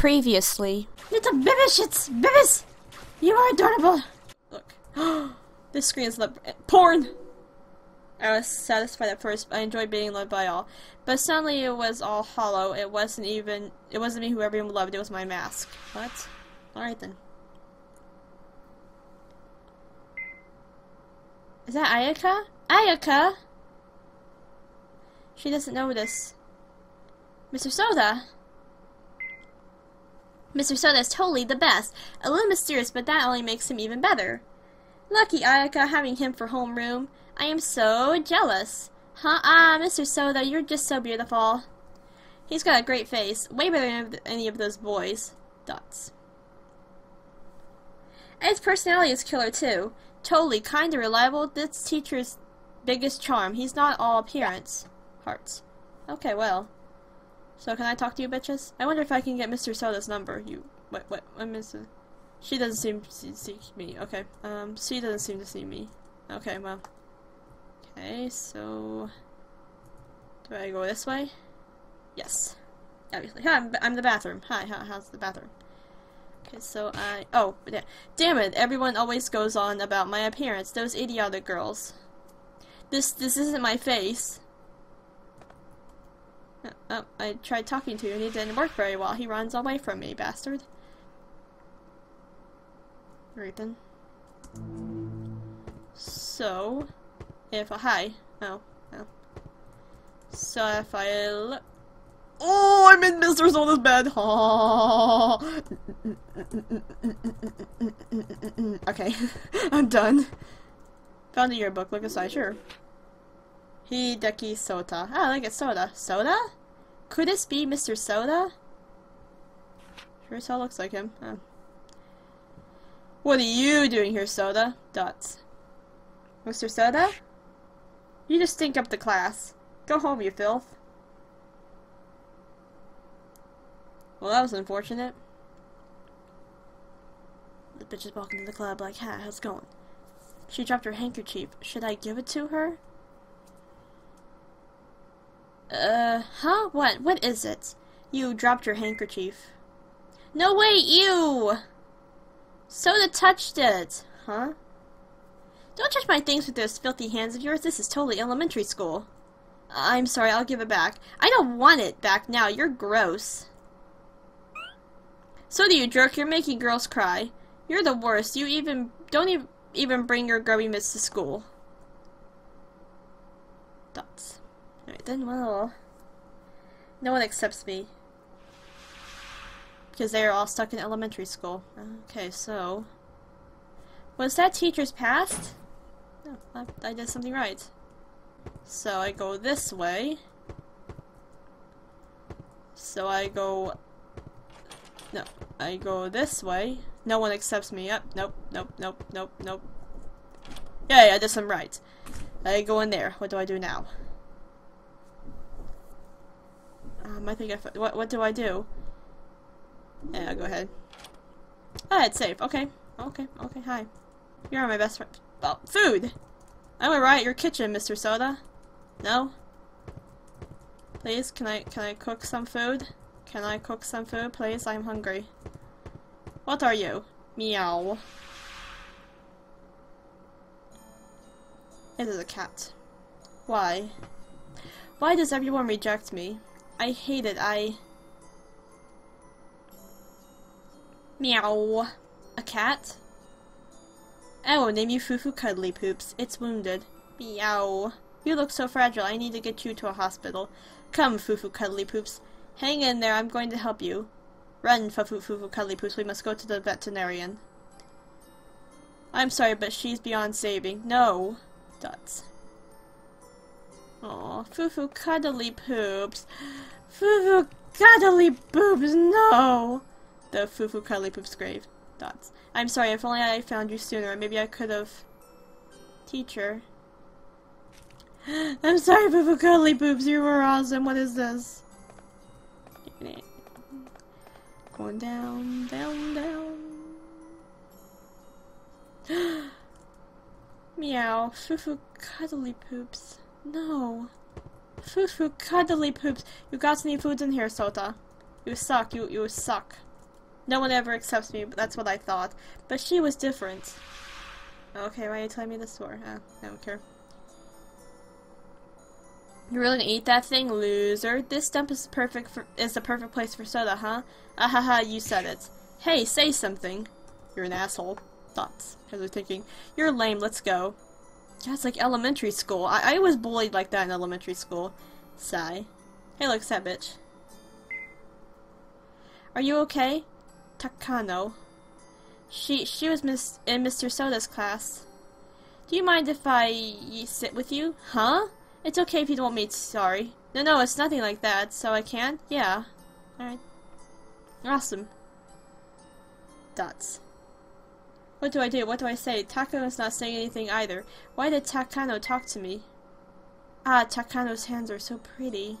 Previously. Little Bibish, it's Bibis! You are adorable! Look. this screen is love eh, porn! I was satisfied at first, I enjoyed being loved by all. But suddenly it was all hollow. It wasn't even it wasn't me who everyone loved, it was my mask. What? Alright then. Is that Ayaka? Ayaka! She doesn't know this. Mr. Soda! Mr. Soda is totally the best. A little mysterious, but that only makes him even better. Lucky Ayaka having him for homeroom. I am so jealous. Huh? Ah, Mr. Soda, you're just so beautiful. He's got a great face. Way better than any of those boys. Dots. And his personality is killer, too. Totally, kinda reliable. This teacher's biggest charm. He's not all appearance. Hearts. Okay, well. So can I talk to you bitches? I wonder if I can get Mr. Soda's number. You what what what Mr. She doesn't seem to see me. Okay. Um she doesn't seem to see me. Okay, well. Okay, so do I go this way? Yes. Obviously. Hi, I'm, I'm the bathroom. Hi, how, how's the bathroom? Okay, so I oh yeah. damn it! Everyone always goes on about my appearance. Those idiotic girls. This this isn't my face. Oh, I tried talking to him and it didn't work very well. He runs away from me, bastard. Reaping. So, if I, hi, oh, oh. So if I look, oh, I'm in Mr. Soda's bed. Oh. okay, I'm done. Found a yearbook. Look aside, sure. Hideki Sota. Ah, I like it, Soda. Soda? Could this be Mr. Soda? Sure as hell looks like him. Oh. What are you doing here, Soda? Dots. Mr. Soda? You just stink up the class. Go home, you filth. Well, that was unfortunate. The bitch is walking to the club like, ha, how's it going? She dropped her handkerchief. Should I give it to her? Uh, huh? What? What is it? You dropped your handkerchief. No, way, you! Soda touched it. Huh? Don't touch my things with those filthy hands of yours. This is totally elementary school. I'm sorry, I'll give it back. I don't want it back now. You're gross. So do you, jerk. You're making girls cry. You're the worst. You even don't even, bring your grubby mitts to school. Dots. Then, well... No one accepts me. Because they are all stuck in elementary school. Okay, so... Was that teacher's past? No, I, I did something right. So I go this way. So I go... No, I go this way. No one accepts me. Yep, nope, nope, nope, nope, nope. Yeah, I did some right. I go in there. What do I do now? Um, I think I. What, what do I do? Yeah, go ahead. Ah, it's safe. Okay. Okay. Okay. Hi. You're my best friend. Oh, food! I'm gonna riot your kitchen, Mr. Soda. No? Please, can I can I cook some food? Can I cook some food, please? I'm hungry. What are you? Meow. It is a cat. Why? Why does everyone reject me? I hate it. I... Meow. A cat? I will name you Fufu Cuddly Poops. It's wounded. Meow. You look so fragile. I need to get you to a hospital. Come, Fufu Cuddly Poops. Hang in there. I'm going to help you. Run, Fufu Fufu Cuddly Poops. We must go to the veterinarian. I'm sorry, but she's beyond saving. No. Dots. Aw, Fufu cuddly poops. Fufu cuddly poops, no! The Fufu cuddly poops grave. Dots. I'm sorry, if only I found you sooner. Maybe I could have... Teacher. I'm sorry, Fufu cuddly poops. You were awesome. What is this? Going down, down, down. Meow. Fufu cuddly poops. No. Foo foo cuddly poops. You got any food in here, Sota? You suck. You you suck. No one ever accepts me, but that's what I thought. But she was different. Okay, why are you telling me this for? Ah, I don't care. You're really gonna eat that thing, loser? This dump is perfect for is the perfect place for soda, huh? Ahaha, you said it. Hey, say something. You're an asshole. Thoughts. Because they're thinking, you're lame, let's go. It's like elementary school. I, I was bullied like that in elementary school. Sigh. Hey, look, that bitch. Are you okay? Takano. She she was miss, in Mr. Soda's class. Do you mind if I sit with you? Huh? It's okay if you don't want me sorry. No, no, it's nothing like that, so I can? Yeah. Alright. Awesome. Dots. What do I do? What do I say? Takano is not saying anything either. Why did Takano talk to me? Ah, Takano's hands are so pretty.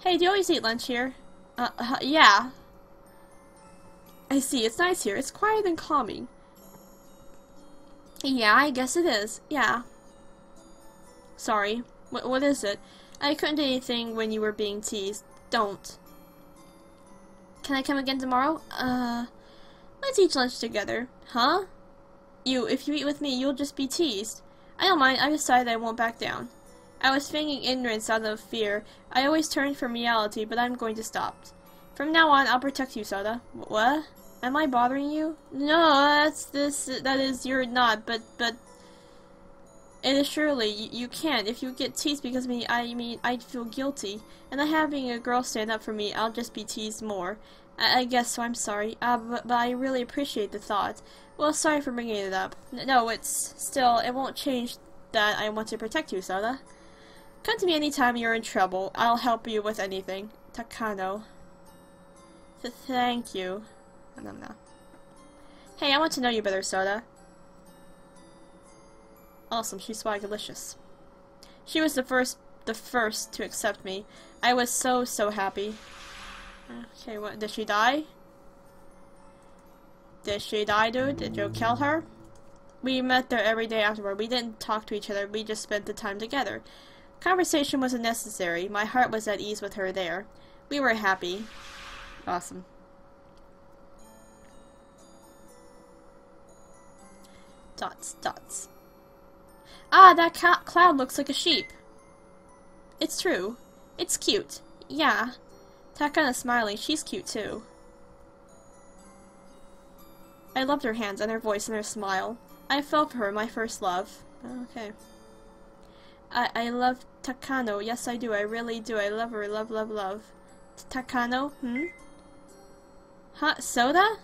Hey, do you always eat lunch here? Uh, uh, yeah. I see, it's nice here. It's quiet and calming. Yeah, I guess it is. Yeah. Sorry. What, what is it? I couldn't do anything when you were being teased. Don't. Can I come again tomorrow? Uh, let's eat lunch together. Huh? You, if you eat with me, you'll just be teased. I don't mind, I decided I won't back down. I was feigning ignorance out of fear. I always turn from reality, but I'm going to stop. From now on, I'll protect you, Soda. What? Am I bothering you? No, that's this. That is, you're not. But, but it is surely you, you can't. If you get teased because of me, I mean, I'd feel guilty. And not having a girl stand up for me, I'll just be teased more. I, I guess so. I'm sorry. Uh, but, but I really appreciate the thought. Well, sorry for bringing it up. No, it's still. It won't change that I want to protect you, Soda. Come to me anytime you're in trouble. I'll help you with anything. Takano. Th thank you. Hey, I want to know you better, Soda. Awesome, she's swagalicious. She was the first the first to accept me. I was so, so happy. Okay, what, did she die? Did she die, dude? Did you kill her? We met there every day afterward. We didn't talk to each other, we just spent the time together. Conversation wasn't necessary. My heart was at ease with her there. We were happy. Awesome. Dots, dots. Ah, that cloud looks like a sheep. It's true. It's cute. Yeah. Takano's smiling. She's cute too. I loved her hands and her voice and her smile. I fell for her, my first love. Okay. I I love Takano. Yes, I do. I really do. I love her. Love, love, love. Takano? Hmm? Huh? Soda?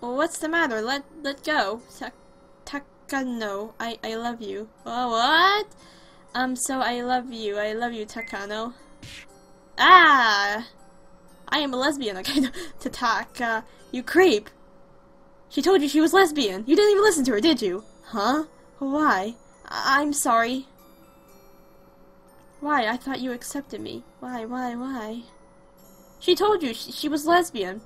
What's the matter? Let let go. Tak Takano, I, I love you. Oh, what? Um, so I love you. I love you, Takano. Ah! I am a lesbian, okay? Tataka, you creep! She told you she was lesbian. You didn't even listen to her, did you? Huh? Why? I I'm sorry. Why? I thought you accepted me. Why, why, why? She told you she, she was lesbian.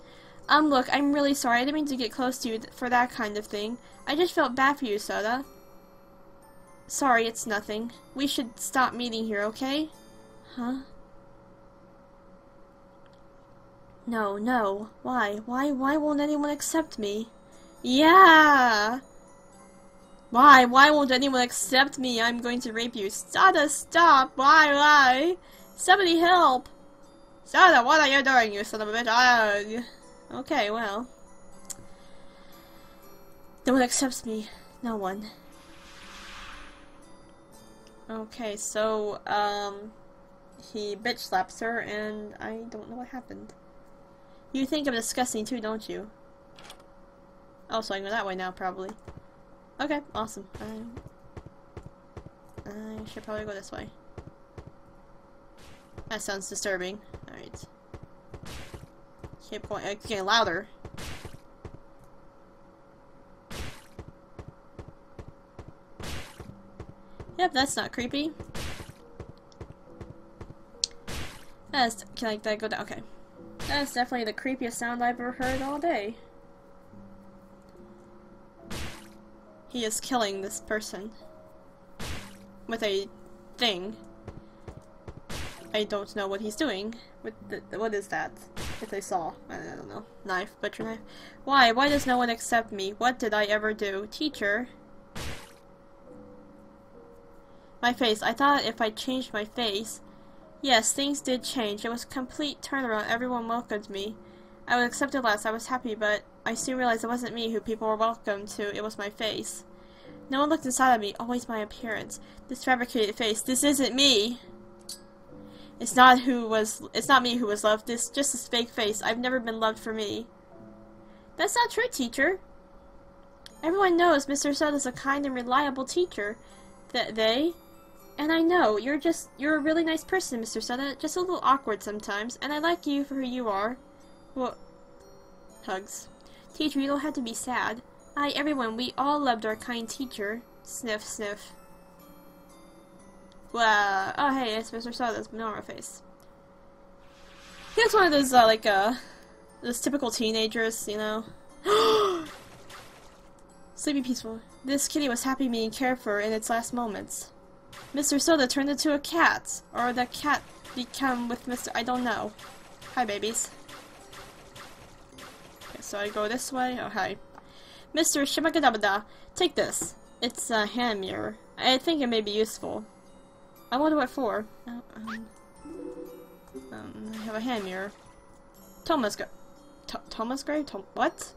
Um, look, I'm really sorry. I didn't mean to get close to you for that kind of thing. I just felt bad for you, Soda. Sorry, it's nothing. We should stop meeting here, okay? Huh? No, no. Why? Why, why won't anyone accept me? Yeah! Why? Why won't anyone accept me? I'm going to rape you. Sada, stop! Why, why? Somebody help! Sada, what are you doing, you son of a bitch? Ugh. Okay, well. No one accepts me. No one. Okay, so, um, he bitch slaps her, and I don't know what happened. You think I'm disgusting too, don't you? Oh, so I can go that way now, probably. Okay, awesome. I, I should probably go this way. That sounds disturbing. Alright. Going. It's getting louder. Yep, that's not creepy. That's can I, can I go down? Okay. That's definitely the creepiest sound I've ever heard all day. He is killing this person with a thing. I don't know what he's doing. What, the, what is that? If I saw. I don't know. Knife. Butcher knife. Why? Why does no one accept me? What did I ever do? Teacher? My face. I thought if I changed my face... Yes, things did change. It was a complete turnaround. Everyone welcomed me. I was accepted last. I was happy, but I soon realized it wasn't me who people were welcome to. It was my face. No one looked inside of me. Always my appearance. This fabricated face. This isn't me. It's not who was. It's not me who was loved. This just this fake face. I've never been loved for me. That's not true, teacher. Everyone knows Mr. Soda's a kind and reliable teacher. That they, and I know you're just you're a really nice person, Mr. Soda. Just a little awkward sometimes, and I like you for who you are. Well, hugs. Teacher, you don't have to be sad. I, everyone, we all loved our kind teacher. Sniff, sniff. Wow. Oh, hey, it's Mr. Soda's Monora face. He was one of those, uh, like, uh, those typical teenagers, you know. Sleepy peaceful. This kitty was happy being cared for in its last moments. Mr. Soda turned into a cat. Or the cat become with Mr. I don't know. Hi, babies. Okay, so I go this way. Oh, hi. Mr. Shimagadabada, take this. It's a hand mirror. I think it may be useful. I wonder what for. Oh, um, um, I have a hand mirror. Toma's grave. Toma's grave? Tom what?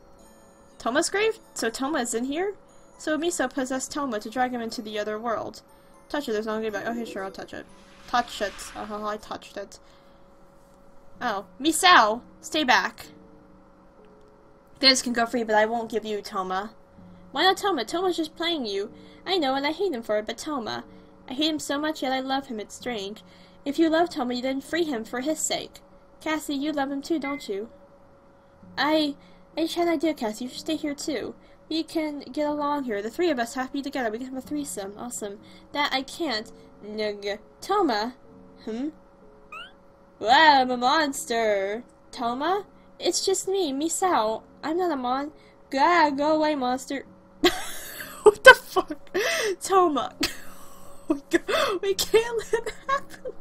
Toma's grave? So Toma is in here? So Misao possessed Toma to drag him into the other world. Touch it, there's no getting back. Okay, sure, I'll touch it. Touch it. Oh, I touched it. Oh. Misao! Stay back. This can go free, but I won't give you Toma. Why not Toma? Toma's just playing you. I know, and I hate him for it, but Toma. I hate him so much, yet I love him. It's strange. If you love Toma, you then free him for his sake. Cassie, you love him too, don't you? I... I just had an idea, Cassie. You should stay here too. We can get along here. The three of us have to be together. We can have a threesome. Awesome. That I can't. Nug. Toma? Hmm? Wow, I'm a monster. Toma? It's just me, Misao. I'm not a mon. Gah, go away, monster. what the fuck? Toma. we, we can't live happily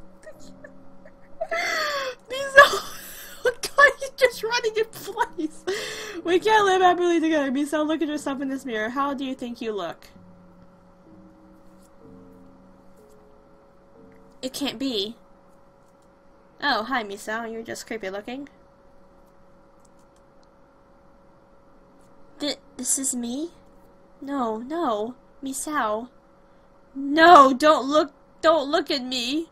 Misao. God, you're just running in place. We can't live happily together. Misao, look at yourself in this mirror. How do you think you look? It can't be. Oh, hi, Misao. You're just creepy looking. Th this is me? No, no. Misao. No, don't look, don't look at me.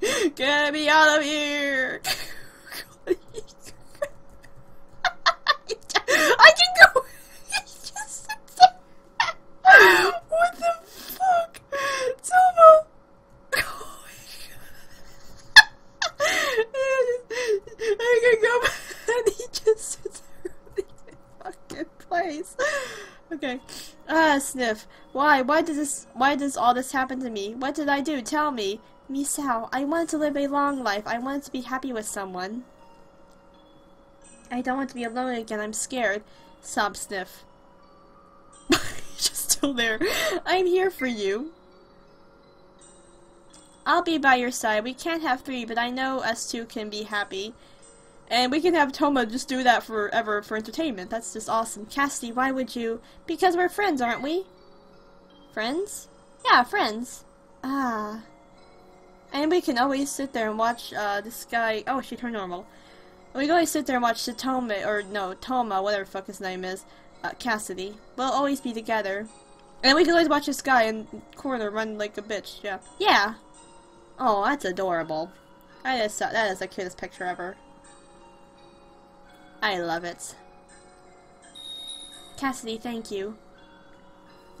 Get me out of here! I can go! what the fuck? Toma! I can go and he just sits there in fucking place. Okay. Ah, sniff. Why? Why does this? Why does all this happen to me? What did I do? Tell me. Misao, I wanted to live a long life. I wanted to be happy with someone. I don't want to be alone again. I'm scared. Sob sniff. Just still there. I'm here for you. I'll be by your side. We can't have three, but I know us two can be happy. And we can have Toma just do that forever for entertainment. That's just awesome. Cassidy, why would you? Because we're friends, aren't we? Friends? Yeah, friends. Ah. And we can always sit there and watch uh, this guy. Oh, she turned normal. We can always sit there and watch Toma, or no, Toma, whatever fuck his name is, uh, Cassidy. We'll always be together. And we can always watch this guy in corner run like a bitch, yeah. Yeah. Oh, that's adorable. That is, that is the cutest picture ever. I love it. Cassidy, thank you.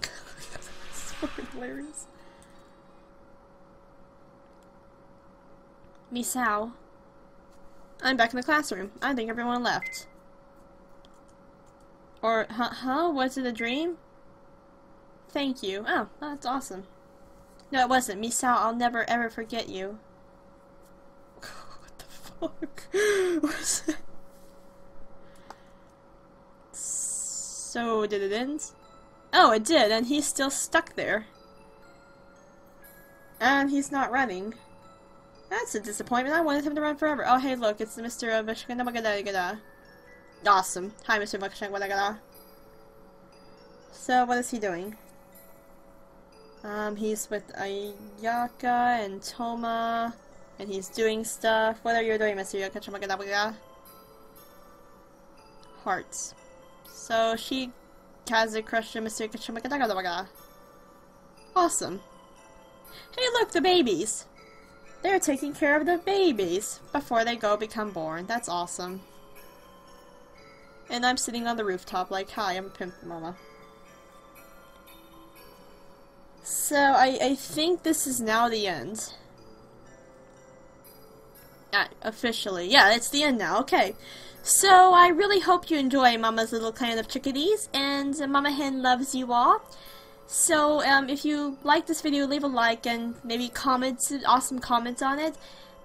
That's hilarious. Misao. I'm back in the classroom. I think everyone left. Or, huh, huh? Was it a dream? Thank you. Oh, that's awesome. No, it wasn't. Misao, I'll never ever forget you. what the fuck was it? So, did it end? Oh, it did, and he's still stuck there. And he's not running. That's a disappointment. I wanted him to run forever. Oh, hey, look, it's Mr. Vishkanamagada. Awesome. Hi, Mr. Vishkanamagada. So, what is he doing? Um, he's with Ayaka and Toma, and he's doing stuff. What are you doing, Mr. Yakachamagadabaga? Hearts. So, she has a crush on Mr. Yakachamagadabaga. Awesome. Hey, look, the babies! They're taking care of the babies before they go become born. That's awesome. And I'm sitting on the rooftop like, hi, I'm a pimp mama. So, I, I think this is now the end. Uh, officially. Yeah, it's the end now. Okay. So, I really hope you enjoy Mama's Little Clan of Chickadees, and Mama Hen loves you all. So, um, if you like this video, leave a like and maybe comment awesome comments on it.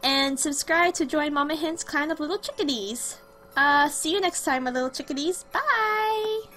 And subscribe to join Mama Hen's clan of little chickadees. Uh, see you next time, my little chickadees. Bye!